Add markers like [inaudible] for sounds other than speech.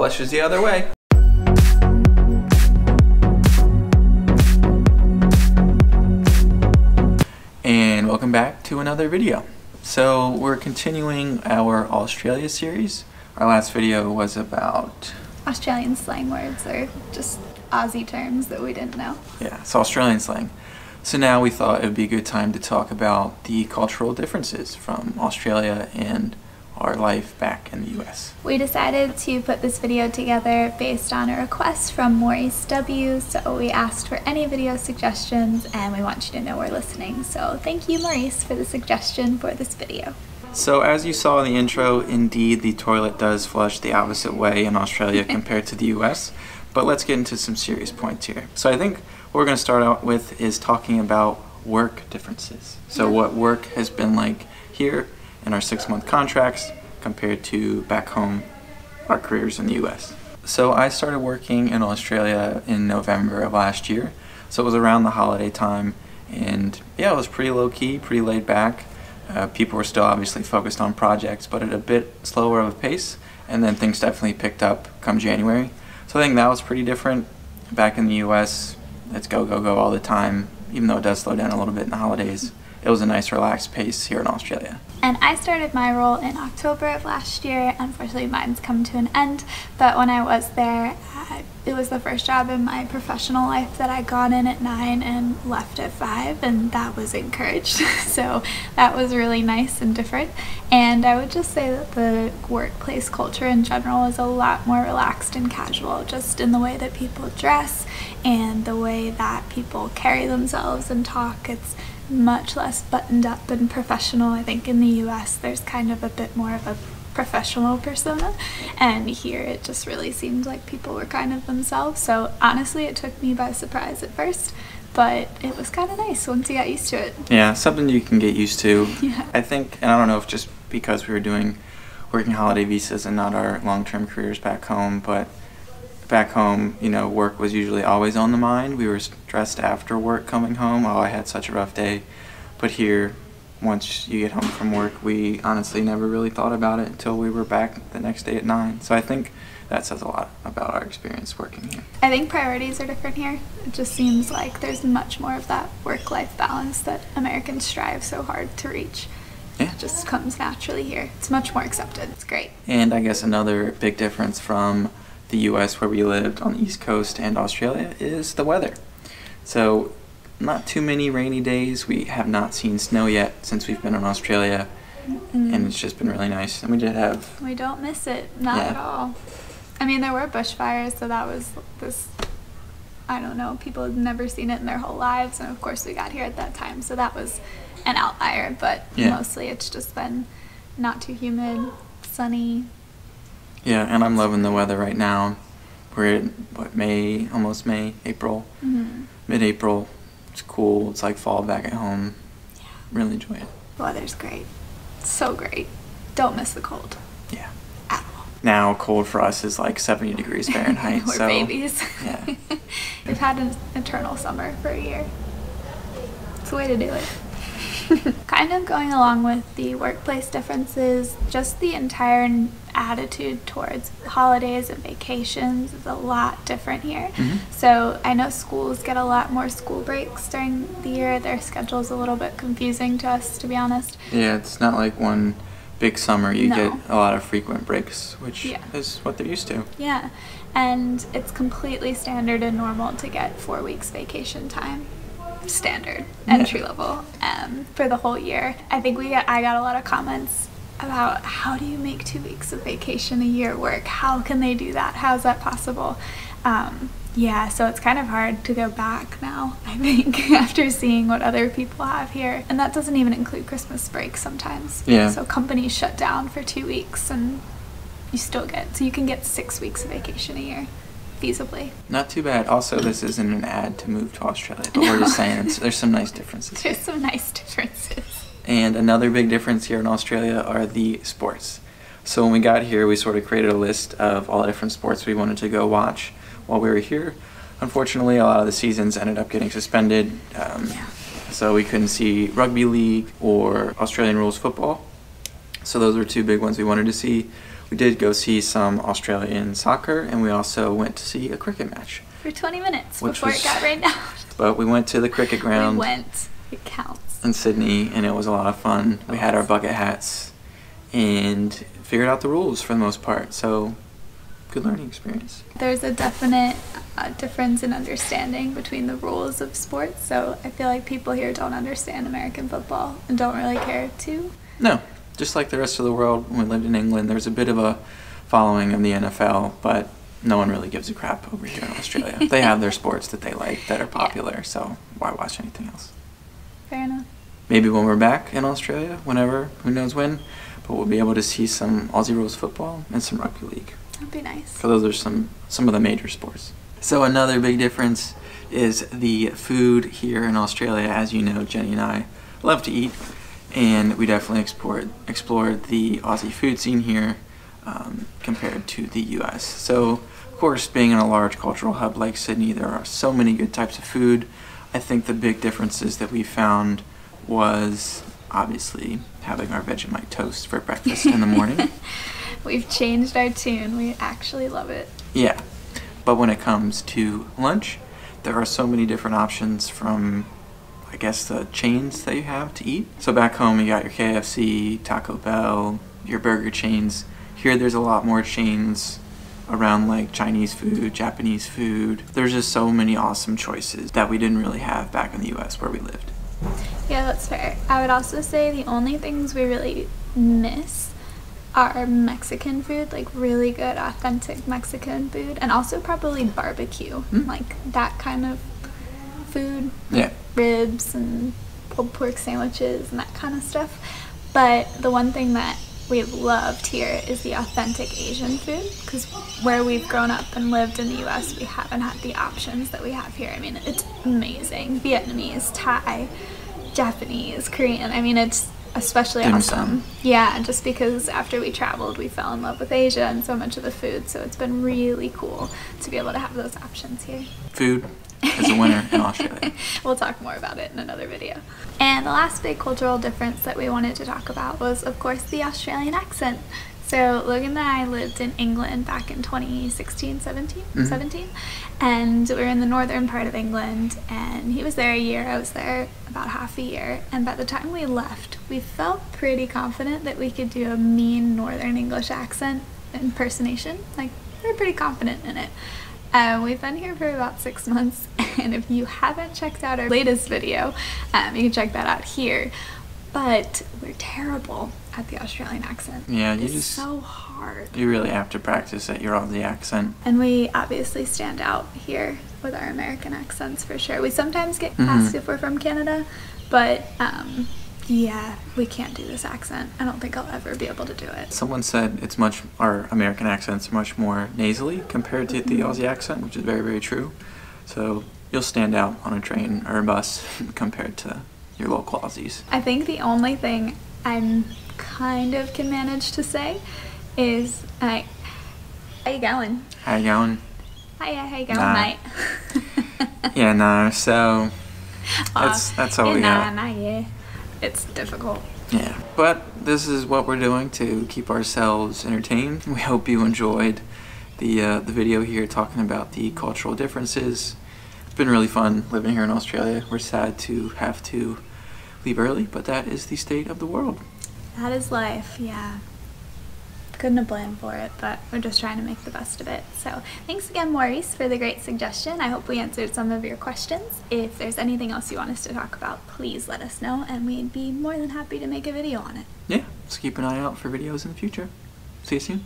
flushes the other way. And welcome back to another video. So we're continuing our Australia series. Our last video was about, Australian slang words or just Aussie terms that we didn't know. yeah, it's Australian slang. So now we thought it would be a good time to talk about the cultural differences from Australia and our life back in the US. We decided to put this video together based on a request from Maurice W. So we asked for any video suggestions and we want you to know we're listening. So thank you, Maurice, for the suggestion for this video. So as you saw in the intro, indeed the toilet does flush the opposite way in Australia [laughs] compared to the US. But let's get into some serious points here. So I think what we're going to start out with is talking about work differences. So what work has been like here in our six month contracts compared to back home, our careers in the US. So I started working in Australia in November of last year. So it was around the holiday time. And yeah, it was pretty low key, pretty laid back. Uh, people were still obviously focused on projects, but at a bit slower of a pace. And then things definitely picked up come January. So I think that was pretty different. Back in the US, it's go, go, go all the time, even though it does slow down a little bit in the holidays. It was a nice, relaxed pace here in Australia. And I started my role in October of last year. Unfortunately, mine's come to an end. But when I was there, it was the first job in my professional life that I got in at nine and left at five, and that was encouraged. [laughs] so that was really nice and different. And I would just say that the workplace culture in general is a lot more relaxed and casual, just in the way that people dress and the way that people carry themselves and talk. It's much less buttoned up and professional. I think in the US there's kind of a bit more of a professional persona, and here it just really seemed like people were kind of themselves. So honestly, it took me by surprise at first, but it was kind of nice once you got used to it. Yeah, something you can get used to. [laughs] Yeah. I think, and I don't know if just because we were doing working holiday visas and not our long term careers back home, but back home, you know, work was usually always on the mind. We were stressed after work coming home. Oh, I had such a rough day. But here, once you get home from work, we honestly never really thought about it until we were back the next day at nine. So I think that says a lot about our experience working here. I think priorities are different here. It just seems like there's much more of that work life balance that Americans strive so hard to reach. Yeah. It just comes naturally here. It's much more accepted. It's great. And I guess another big difference from the US where we lived on the East Coast and Australia is the weather. So, not too many rainy days. We have not seen snow yet since we've been in Australia, mm-hmm. and it's just been really nice. And we did have, We don't miss it, not Yeah. at all. I mean, there were bushfires, so that was this. I don't know. People had never seen it in their whole lives, and of course, we got here at that time, so that was an outlier. But Yeah. mostly, it's just been not too humid, sunny. Yeah, and I'm loving the weather right now. We're in, what, May, almost May, April, Mm-hmm. mid April. It's cool. It's like fall back at home. Yeah. Really enjoy it. The weather's great, so great. Don't miss the cold Yeah. at all. Now, cold for us is like 70 degrees [laughs] Fahrenheit. We're so, babies. Yeah. [laughs] We've had an eternal summer for a year. It's the way to do it. [laughs] kind of going along with the workplace differences, just the entire attitude towards holidays and vacations is a lot different here. Mhm. So I know schools get a lot more school breaks during the year. Their schedule's a little bit confusing to us, to be honest. Yeah, it's not like one big summer. You No. get a lot of frequent breaks, which Yeah. is what they're used to. Yeah, and it's completely standard and normal to get four weeks vacation time. Standard entry level um, for the whole year. I think we got, I got a lot of comments about how do you make two weeks of vacation a year work? How can they do that? How is that possible? Um, yeah, so it's kind of hard to go back now, [laughs] I think, after seeing what other people have here. And that doesn't even include Christmas break sometimes. Yeah. So companies shut down for two weeks and you still get, so you can get six weeks of vacation a year, feasibly. Not too bad. Also, this isn't an ad to move to Australia, but we're just saying it's, there's some nice differences. There's some nice differences. And another big difference here in Australia are the sports. So when we got here, we sort of created a list of all the different sports we wanted to go watch while we were here. Unfortunately, a lot of the seasons ended up getting suspended. Um, Yeah. So we couldn't see rugby league or Australian rules football. So those were two big ones we wanted to see. We did go see some Australian soccer, and we also went to see a cricket match. For 20 minutes before was- it got rained out. But we went to the cricket ground We went. It counts. in Sydney, and it was a lot of fun. We had our bucket hats and figured out the rules for the most part. So, good learning experience. There's a definite uh, difference in understanding between the rules of sports. So I feel like people here don't understand American football and don't really care to. No, just like the rest of the world, when we lived in England, there's a bit of a following of the NFL, but no one really gives a crap over here in Australia. [laughs] they have their sports that they like that are popular, so why watch anything else? Fair enough. Maybe when we're back in Australia, whenever, who knows when, but we'll be able to see some Aussie rules football and some rugby league. That'd be nice. So those are some some of the major sports. So another big difference is the food here in Australia. As you know, Jenny and I love to eat, and we definitely explored explored the Aussie food scene here um, compared to the U.S. So of course, being in a large cultural hub like Sydney, there are so many good types of food. I think the big differences that we found was obviously having our Vegemite toast for breakfast in the morning. [laughs] We've changed our tune. We actually love it. Yeah. But when it comes to lunch, there are so many different options from, I guess, the chains that you have to eat. So back home, you got your KFC, Taco Bell, your burger chains. Here, there's a lot more chains around like Chinese food, Japanese food. There's just so many awesome choices that we didn't really have back in the US where we lived. Yeah, that's fair. I would also say the only things we really miss are Mexican food, like really good, authentic Mexican food, and also probably barbecue, Mm. like that kind of food, Yeah. Ribs and pulled pork sandwiches and that kind of stuff. But the one thing that we've loved here is the authentic Asian food because where we've grown up and lived in the US, we haven't had the options that we have here. I mean, it's amazing. Vietnamese, Thai, Japanese, Korean. I mean, it's especially Dim awesome. sum. Yeah, just because after we traveled, we fell in love with Asia and so much of the food. So it's been really cool to be able to have those options here. Food is a winner in Australia. [laughs] we'll talk more about it in another video. And the last big cultural difference that we wanted to talk about was, of course, the Australian accent. So Logan and I lived in England back in 2016, 17, Mhm. 17, and we were in the northern part of England. And he was there a year. I was there about half a year. And by the time we left, we felt pretty confident that we could do a mean northern English accent impersonation. Like we were pretty confident in it. Um, we've been here for about six months, [laughs] and if you haven't checked out our latest video, um, you can check that out here. But we're terrible at the Australian accent. Yeah, you it's just- so hard. You really have to practice at your Aussie accent. And we obviously stand out here with our American accents for sure. We sometimes get Mhm. asked if we're from Canada, but um, yeah, we can't do this accent. I don't think I'll ever be able to do it. Someone said it's much our American accent's much more nasally compared to the mm-hmm. Aussie accent, which is very very true. So you'll stand out on a train or a bus [laughs] compared to your local Aussies. I think the only thing I'm kind of can manage to say is, "Hi, how you going? How you going? Hiya, how you going, Nah. mate?" Yeah, no. So [laughs] that's that's all yeah, we nah, got. nah, yeah. It's difficult. Yeah, but this is what we're doing to keep ourselves entertained. We hope you enjoyed the uh, the video here talking about the cultural differences. It's been really fun living here in Australia. We're sad to have to leave early, but that is the state of the world. That is life, yeah. Couldn't have blamed for it, but we're just trying to make the best of it. So, thanks again, Maurice, for the great suggestion. I hope we answered some of your questions. If there's anything else you want us to talk about, please let us know, and we'd be more than happy to make a video on it. Yeah, so keep an eye out for videos in the future. See you soon.